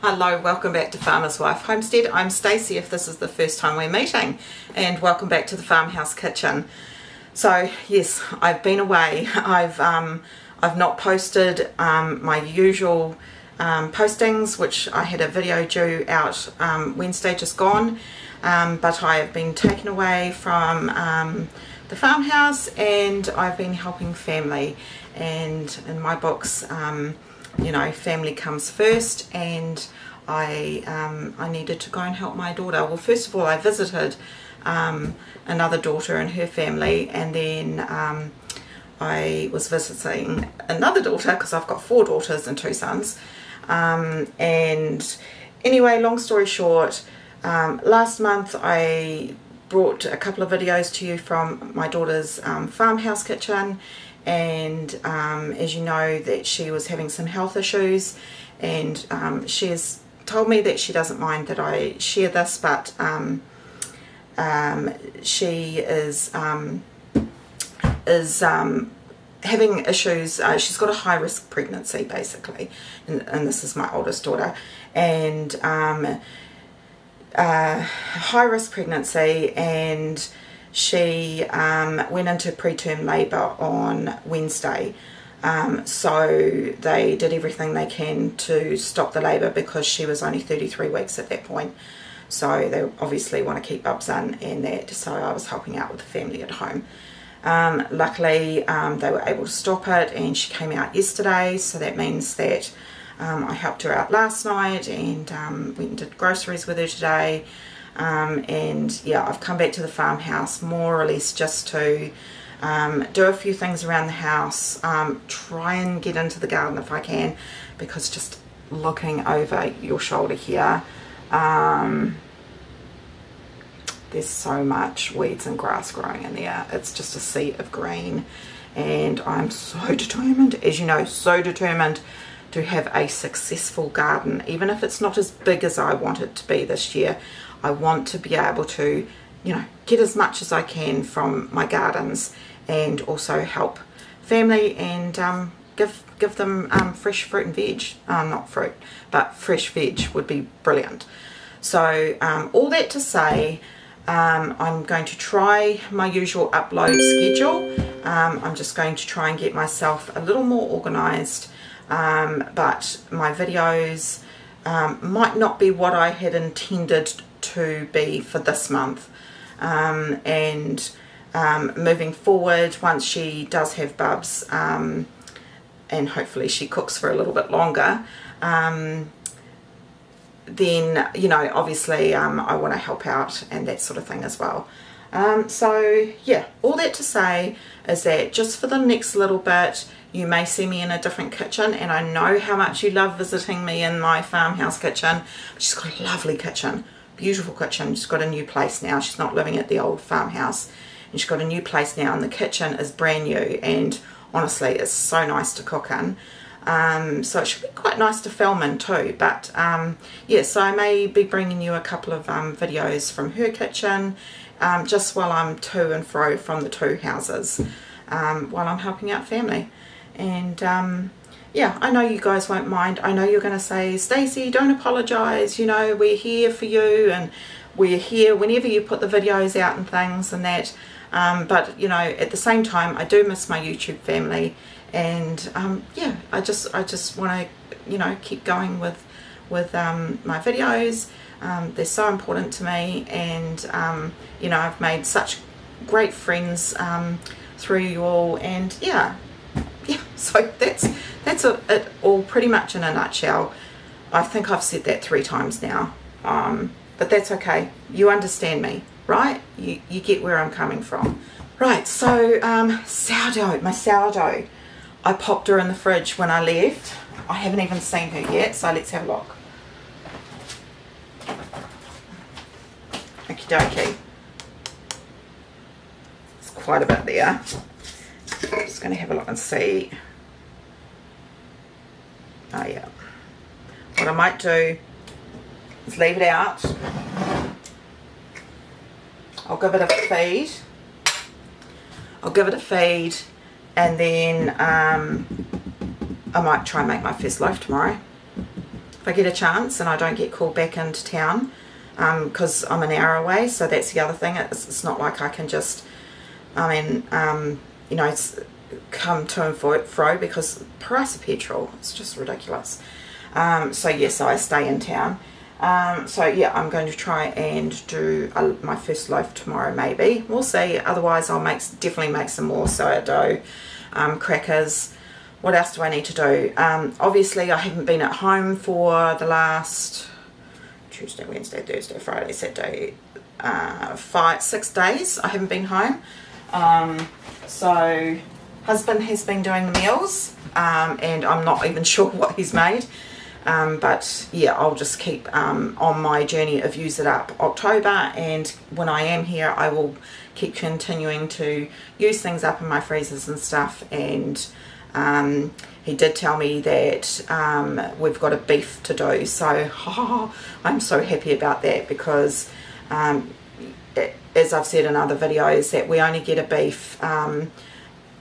Hello, welcome back to Farmer's Wife Homestead. I'm Stacey if this is the first time we're meeting and welcome back to the Farmhouse Kitchen. So yes, I've been away. I've um, I've not posted um, my usual um, postings which I had a video due out um, Wednesday just gone um, but I have been taken away from um, the farmhouse and I've been helping family and in my books you know, family comes first and I, um, I needed to go and help my daughter. Well, first of all, I visited um, another daughter and her family and then um, I was visiting another daughter because I've got four daughters and two sons. Um, and anyway, long story short, um, last month I brought a couple of videos to you from my daughter's um, farmhouse kitchen and um, as you know that she was having some health issues and um, she has told me that she doesn't mind that I share this but um, um she is um, is um, having issues uh, she's got a high risk pregnancy basically and, and this is my oldest daughter and uh, high risk pregnancy and she um, went into preterm labour on Wednesday. Um, so they did everything they can to stop the labour because she was only 33 weeks at that point. So they obviously want to keep Bubs in and that. So I was helping out with the family at home. Um, luckily, um, they were able to stop it and she came out yesterday. So that means that um, I helped her out last night and um, went and did groceries with her today. Um, and yeah I've come back to the farmhouse more or less just to um, do a few things around the house um, try and get into the garden if I can because just looking over your shoulder here um, there's so much weeds and grass growing in there. It's just a sea of green and I'm so determined as you know so determined to have a successful garden even if it's not as big as I want it to be this year I want to be able to, you know, get as much as I can from my gardens and also help family and um, give give them um, fresh fruit and veg. Um, not fruit, but fresh veg would be brilliant. So um, all that to say, um, I'm going to try my usual upload schedule. Um, I'm just going to try and get myself a little more organized. But my videos might not be what I had intended to be for this month. Um, and um, moving forward once she does have bubs um, and hopefully she cooks for a little bit longer um, then you know obviously um, I want to help out and that sort of thing as well. Um, so yeah all that to say is that just for the next little bit you may see me in a different kitchen and I know how much you love visiting me in my farmhouse kitchen she's got a lovely kitchen beautiful kitchen. She's got a new place now. She's not living at the old farmhouse. And she's got a new place now and the kitchen is brand new and honestly it's so nice to cook in. Um, so it should be quite nice to film in too. But um, yeah, so I may be bringing you a couple of um, videos from her kitchen um, just while I'm to and fro from the two houses um, while I'm helping out family. And um, yeah, I know you guys won't mind. I know you're going to say, Stacey, don't apologise. You know, we're here for you and we're here whenever you put the videos out and things and that. Um, but, you know, at the same time, I do miss my YouTube family. And, um, yeah, I just I just want to, you know, keep going with, with um, my videos. Um, they're so important to me. And, um, you know, I've made such great friends um, through you all. And, yeah, yeah, so that's that's a, it all pretty much in a nutshell. I think I've said that three times now, um, but that's okay. You understand me, right? You, you get where I'm coming from. Right, so um, sourdough, my sourdough. I popped her in the fridge when I left. I haven't even seen her yet, so let's have a look. Okie dokie. It's quite a bit there. Just going to have a look and see. Oh yeah. What I might do is leave it out. I'll give it a feed. I'll give it a feed and then um, I might try and make my first loaf tomorrow. If I get a chance and I don't get called back into town because um, I'm an hour away so that's the other thing it's, it's not like I can just I mean um, you know come to and fro because price of petrol it's just ridiculous um, so yes yeah, so I stay in town. Um, so yeah I'm going to try and do a, my first loaf tomorrow maybe. We'll see. Otherwise I'll make definitely make some more sourdough um, crackers. What else do I need to do? Um, obviously I haven't been at home for the last Tuesday Wednesday Thursday Friday Saturday uh, five six days I haven't been home. Um, so husband has been doing the meals um, and I'm not even sure what he's made um, but yeah I'll just keep um, on my journey of use it up October and when I am here I will keep continuing to use things up in my freezers and stuff and um, he did tell me that um, we've got a beef to do so oh, I'm so happy about that because um, it, as I've said in other videos that we only get a beef um,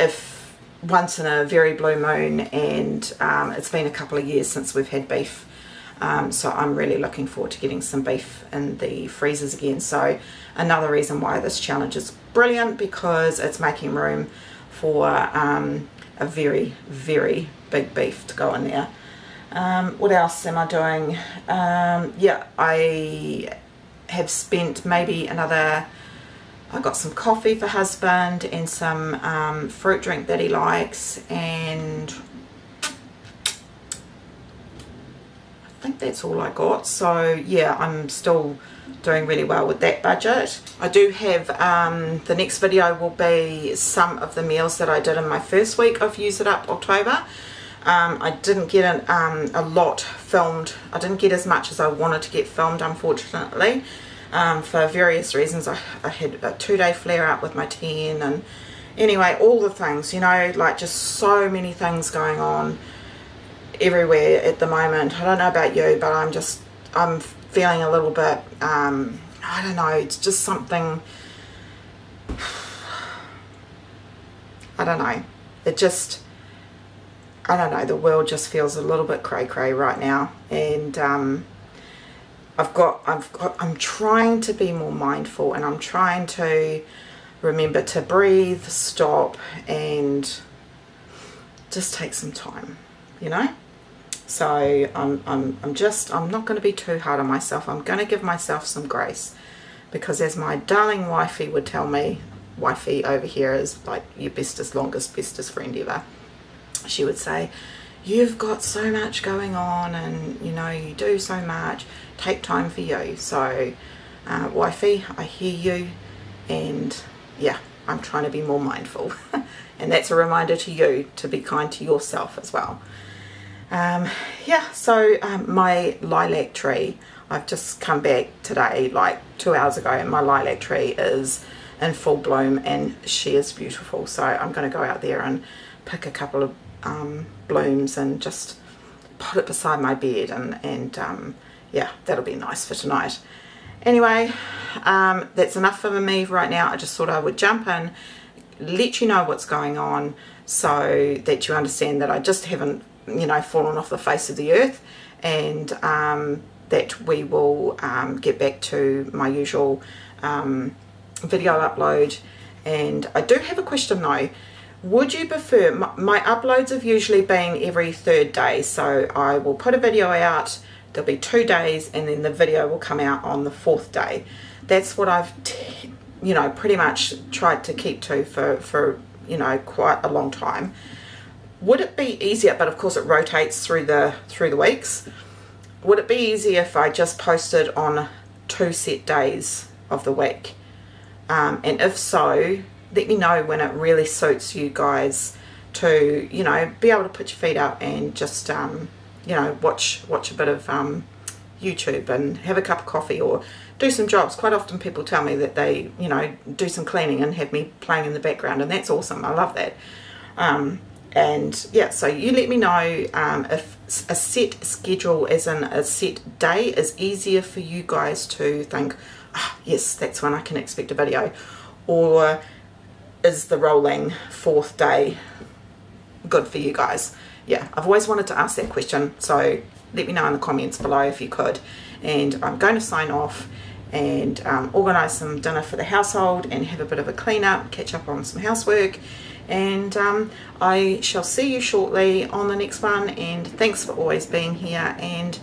if once in a very blue moon and um, it's been a couple of years since we've had beef. Um, so I'm really looking forward to getting some beef in the freezers again. So another reason why this challenge is brilliant because it's making room for um, a very very big beef to go in there. Um, what else am I doing? Um, yeah I have spent maybe another I got some coffee for husband and some um, fruit drink that he likes and I think that's all I got so yeah I'm still doing really well with that budget. I do have, um, the next video will be some of the meals that I did in my first week of Use It Up October. Um, I didn't get an, um, a lot filmed. I didn't get as much as I wanted to get filmed unfortunately um, for various reasons. I, I had a two-day flare-up with my ten and anyway, all the things, you know, like just so many things going on everywhere at the moment. I don't know about you, but I'm just, I'm feeling a little bit, um, I don't know, it's just something, I don't know, it just, I don't know, the world just feels a little bit cray cray right now and um, I've got, I've got, I'm trying to be more mindful and I'm trying to remember to breathe, stop and just take some time, you know? So I'm, I'm, I'm just, I'm not going to be too hard on myself. I'm going to give myself some grace because as my darling wifey would tell me, wifey over here is like your bestest, longest, bestest friend ever. She would say, you've got so much going on and you know you do so much. Take time for you. So uh, wifey I hear you. And yeah I'm trying to be more mindful. And that's a reminder to you to be kind to yourself as well. Um, yeah so um, my lilac tree I've just come back today like two hours ago and my lilac tree is in full bloom and she is beautiful. So I'm going to go out there and pick a couple of um, blooms and just put it beside my bed and, and um, yeah that'll be nice for tonight. Anyway um, that's enough for me right now. I just thought I would jump in let you know what's going on so that you understand that I just haven't you know fallen off the face of the earth and um, that we will um, get back to my usual um, video upload. And I do have a question though would you prefer, my, my, uploads have usually been every third day, so I will put a video out, there'll be two days, and then the video will come out on the fourth day. That's what I've, you know, pretty much tried to keep to for, for, you know, quite a long time. Would it be easier, but of course it rotates through the, through the weeks, would it be easier if I just posted on two set days of the week? Um, and if so, let me know when it really suits you guys to you know be able to put your feet up and just um, you know watch watch a bit of um, YouTube and have a cup of coffee or do some jobs. Quite often people tell me that they you know do some cleaning and have me playing in the background and that's awesome. I love that. Um, and yeah, so you let me know um, if a set schedule as in a set day is easier for you guys to think, oh, yes, that's when I can expect a video. Or is the rolling fourth day good for you guys? Yeah, I've always wanted to ask that question, so let me know in the comments below if you could. And I'm going to sign off and um, organise some dinner for the household and have a bit of a clean up, catch up on some housework. And um, I shall see you shortly on the next one. And thanks for always being here. And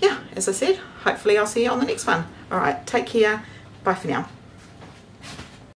yeah, as I said, hopefully I'll see you on the next one. All right, take care. Bye for now.